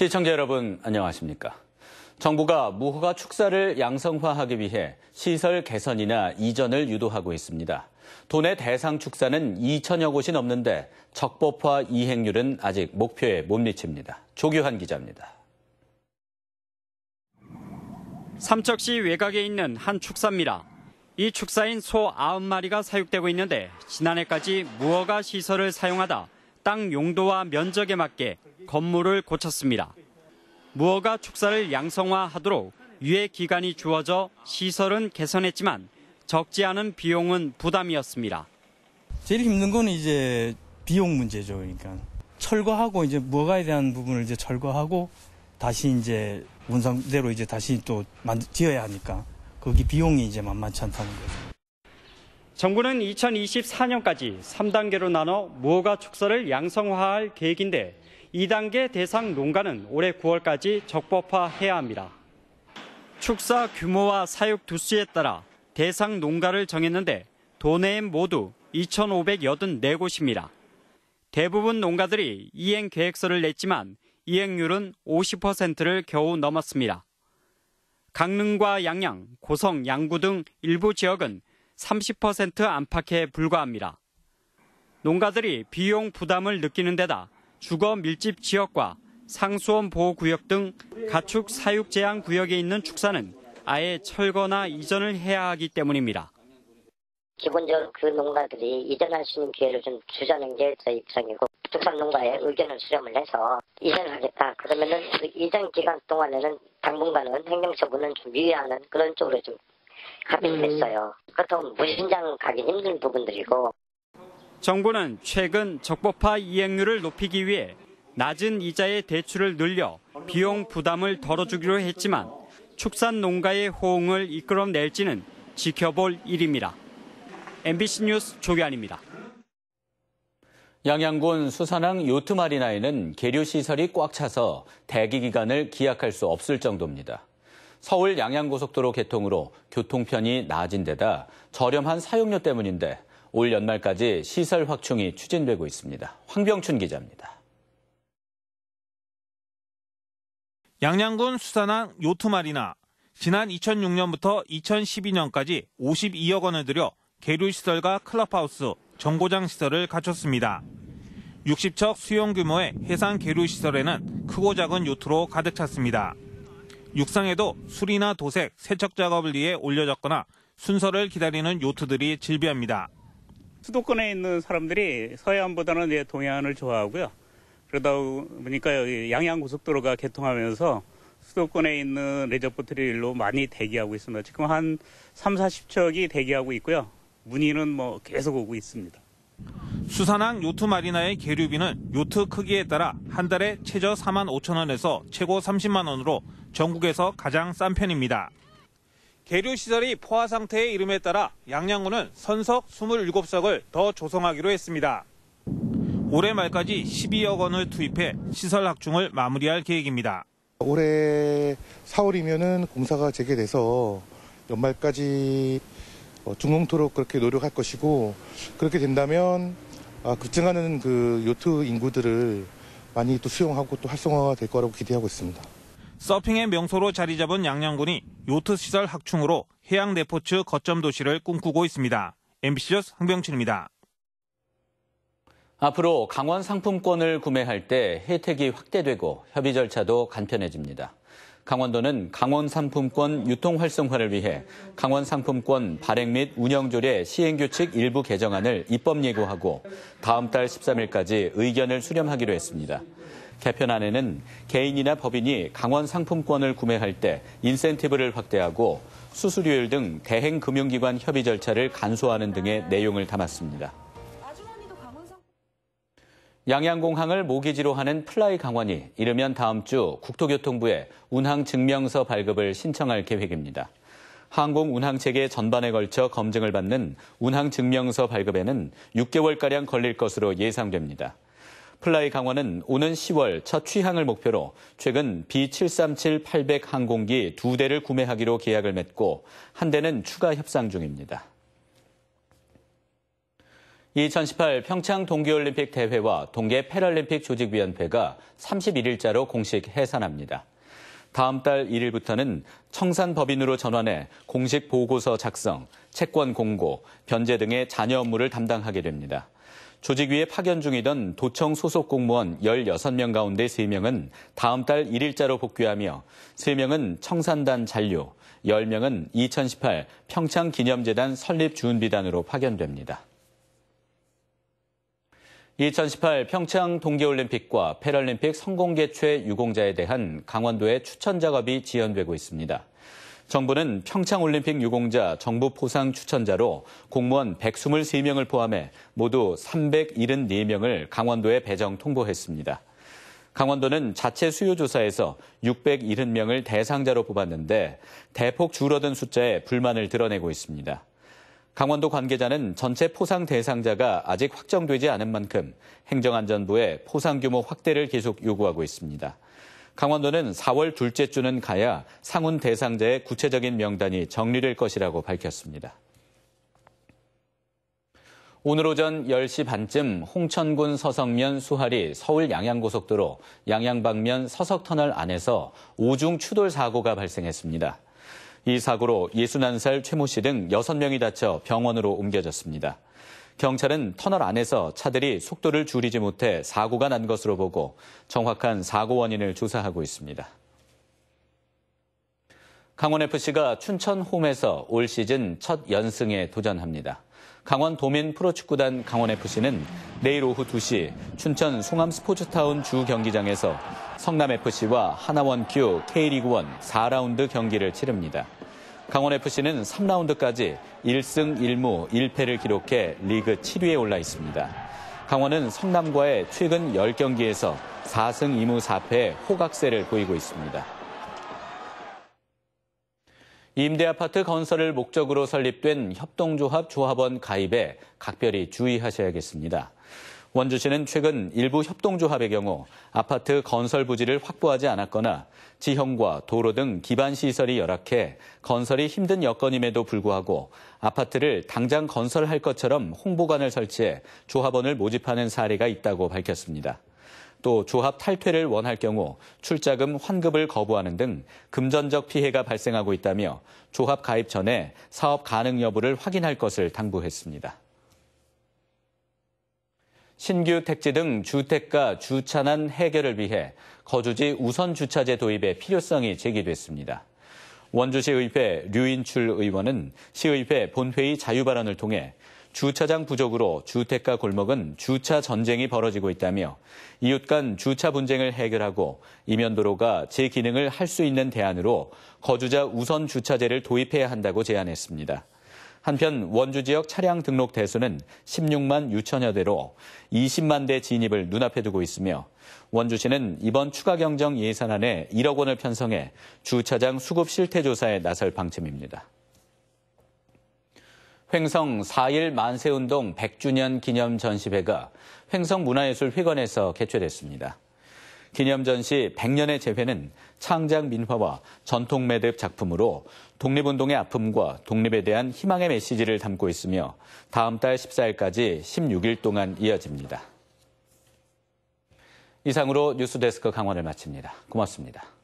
시청자 여러분 안녕하십니까? 정부가 무허가 축사를 양성화하기 위해 시설 개선이나 이전을 유도하고 있습니다. 도내 대상 축사는 2천여 곳이 넘는데 적법화 이행률은 아직 목표에 못 미칩니다. 조규환 기자입니다. 삼척시 외곽에 있는 한 축사입니다. 이 축사인 소 90마리가 사육되고 있는데 지난해까지 무허가 시설을 사용하다 땅 용도와 면적에 맞게 건물을 고쳤습니다. 무허가 축사를 양성화하도록 유예 기간이 주어져 시설은 개선했지만 적지 않은 비용은 부담이었습니다. 제일 힘든 건 이제 비용 문제죠. 그러니까 철거하고 이제 무허가에 대한 부분을 이제 철거하고 다시 이제 원상대로 이제 다시 또 지어야 하니까 거기 비용이 이제 만만치 않다는 거죠. 정부는 2024년까지 3단계로 나눠 무허가 축사를 양성화할 계획인데 2단계 대상 농가는 올해 9월까지 적법화해야 합니다. 축사 규모와 사육 두수에 따라 대상 농가를 정했는데 도내엔 모두 2,584곳입니다. 대부분 농가들이 이행 계획서를 냈지만 이행률은 50%를 겨우 넘었습니다. 강릉과 양양, 고성, 양구 등 일부 지역은 30% 안팎에 불과합니다. 농가들이 비용 부담을 느끼는 데다 주거 밀집 지역과 상수원 보호구역 등 가축 사육 제한 구역에 있는 축사는 아예 철거나 이전을 해야 하기 때문입니다. 기본적으로 그 농가들이 이전할 수 있는 기회를 좀 주자는 게 저희 입장이고 축산 농가의 의견을 수렴을 해서 이전을 하겠다. 그러면은 그 이전 기간 동안에는 당분간은 행정처분은 좀 유예하는 그런 쪽으로 좀 합의를 했어요. 그렇다고 무신장 가기 힘든 부분들이고 정부는 최근 적법화 이행률을 높이기 위해 낮은 이자의 대출을 늘려 비용 부담을 덜어주기로 했지만 축산 농가의 호응을 이끌어낼지는 지켜볼 일입니다. MBC 뉴스 조기환입니다. 양양군 수산항 요트마리나에는 계류시설이 꽉 차서 대기 기간을 기약할 수 없을 정도입니다. 서울 양양고속도로 개통으로 교통편이 나아진 데다 저렴한 사용료 때문인데 올 연말까지 시설 확충이 추진되고 있습니다. 황병춘 기자입니다. 양양군 수산항 요트마리나 지난 2006년부터 2012년까지 52억 원을 들여 계류시설과 클럽하우스, 정고장 시설을 갖췄습니다. 60척 수용 규모의 해상 계류시설에는 크고 작은 요트로 가득 찼습니다. 육상에도 수리나 도색, 세척 작업을 위해 올려졌거나 순서를 기다리는 요트들이 질비합니다. 수도권에 있는 사람들이 서해안보다는 동해안을 좋아하고요. 그러다 보니까 양양 고속도로가 개통하면서 수도권에 있는 레저보트들로 많이 대기하고 있습니다. 지금 한 3, 40척이 대기하고 있고요. 문의는 뭐 계속 오고 있습니다. 수산항 요트 마리나의 계류비는 요트 크기에 따라 한 달에 최저 4만 5천 원에서 최고 30만 원으로 전국에서 가장 싼 편입니다. 계류 시설이 포화 상태의 이름에 따라 양양군은 선석 27석을 더 조성하기로 했습니다. 올해 말까지 12억 원을 투입해 시설 확충을 마무리할 계획입니다. 올해 4월이면은 공사가 재개돼서 연말까지 어, 중공토록 그렇게 노력할 것이고 그렇게 된다면 아, 급증하는 그 요트 인구들을 많이 또 수용하고 또 활성화가 될 거라고 기대하고 있습니다. 서핑의 명소로 자리 잡은 양양군이 요트 시설 확충으로 해양 레포츠 거점 도시를 꿈꾸고 있습니다. MBC 뉴스 황병춘입니다. 앞으로 강원 상품권을 구매할 때 혜택이 확대되고 협의 절차도 간편해집니다. 강원도는 강원 상품권 유통 활성화를 위해 강원 상품권 발행 및 운영 조례 시행 규칙 일부 개정안을 입법 예고하고 다음 달 13일까지 의견을 수렴하기로 했습니다. 개편안에는 개인이나 법인이 강원 상품권을 구매할 때 인센티브를 확대하고 수수료율 등 대행 금융기관 협의 절차를 간소화하는 등의 내용을 담았습니다. 양양공항을 모기지로 하는 플라이 강원이 이르면 다음 주 국토교통부에 운항 증명서 발급을 신청할 계획입니다. 항공 운항 체계 전반에 걸쳐 검증을 받는 운항 증명서 발급에는 6개월가량 걸릴 것으로 예상됩니다. 플라이 강원은 오는 10월 첫 취항을 목표로 최근 B737-800 항공기 두 대를 구매하기로 계약을 맺고 한 대는 추가 협상 중입니다. 2018 평창 동계올림픽 대회와 동계 패럴림픽 조직위원회가 31일자로 공식 해산합니다. 다음 달 1일부터는 청산 법인으로 전환해 공식 보고서 작성, 채권 공고, 변제 등의 잔여 업무를 담당하게 됩니다. 조직위에 파견 중이던 도청 소속 공무원 16명 가운데 3명은 다음 달 1일자로 복귀하며 3명은 청산단 잔류, 10명은 2018 평창 기념재단 설립 준비단으로 파견됩니다. 2018 평창 동계올림픽과 패럴림픽 성공 개최 유공자에 대한 강원도의 추천 작업이 지연되고 있습니다. 정부는 평창올림픽 유공자 정부 포상 추천자로 공무원 123명을 포함해 모두 374명을 강원도에 배정 통보했습니다. 강원도는 자체 수요조사에서 670명을 대상자로 뽑았는데 대폭 줄어든 숫자에 불만을 드러내고 있습니다. 강원도 관계자는 전체 포상 대상자가 아직 확정되지 않은 만큼 행정안전부에 포상 규모 확대를 계속 요구하고 있습니다. 강원도는 4월 둘째 주는 가야 상훈 대상자의 구체적인 명단이 정리될 것이라고 밝혔습니다. 오늘 오전 10시 반쯤 홍천군 서석면 수하리 서울 양양고속도로 양양 방면 서석터널 안에서 오중 추돌 사고가 발생했습니다. 이 사고로 61살 최모 씨 등 6명이 다쳐 병원으로 옮겨졌습니다. 경찰은 터널 안에서 차들이 속도를 줄이지 못해 사고가 난 것으로 보고 정확한 사고 원인을 조사하고 있습니다. 강원FC가 춘천 홈에서 올 시즌 첫 연승에 도전합니다. 강원 도민 프로축구단 강원FC는 내일 오후 2시 춘천 송암 스포츠타운 주 경기장에서 성남FC와 하나원큐 K리그1 4라운드 경기를 치릅니다. 강원FC는 3라운드까지 1승 1무 1패를 기록해 리그 7위에 올라 있습니다. 강원은 성남과의 최근 10경기에서 4승 2무 4패 호각세를 보이고 있습니다. 임대아파트 건설을 목적으로 설립된 협동조합 조합원 가입에 각별히 주의하셔야겠습니다. 원주시는 최근 일부 협동조합의 경우 아파트 건설 부지를 확보하지 않았거나 지형과 도로 등 기반 시설이 열악해 건설이 힘든 여건임에도 불구하고 아파트를 당장 건설할 것처럼 홍보관을 설치해 조합원을 모집하는 사례가 있다고 밝혔습니다. 또 조합 탈퇴를 원할 경우 출자금 환급을 거부하는 등 금전적 피해가 발생하고 있다며 조합 가입 전에 사업 가능 여부를 확인할 것을 당부했습니다. 신규 택지 등 주택가 주차난 해결을 위해 거주지 우선 주차제 도입의 필요성이 제기됐습니다. 원주시의회 류인출 의원은 시의회 본회의 자유 발언을 통해 주차장 부족으로 주택가 골목은 주차 전쟁이 벌어지고 있다며 이웃 간 주차 분쟁을 해결하고 이면도로가 제 기능을 할 수 있는 대안으로 거주자 우선 주차제를 도입해야 한다고 제안했습니다. 한편 원주 지역 차량 등록 대수는 16만 6천여 대로 20만 대 진입을 눈앞에 두고 있으며 원주시는 이번 추가 경정 예산안에 1억 원을 편성해 주차장 수급 실태 조사에 나설 방침입니다. 횡성 4일 만세운동 100주년 기념 전시회가 횡성 문화예술회관에서 개최됐습니다. 기념 전시 100년의 재회는 창작 민화와 전통 매듭 작품으로 독립운동의 아픔과 독립에 대한 희망의 메시지를 담고 있으며 다음 달 14일까지 16일 동안 이어집니다. 이상으로 뉴스데스크 강원을 마칩니다. 고맙습니다.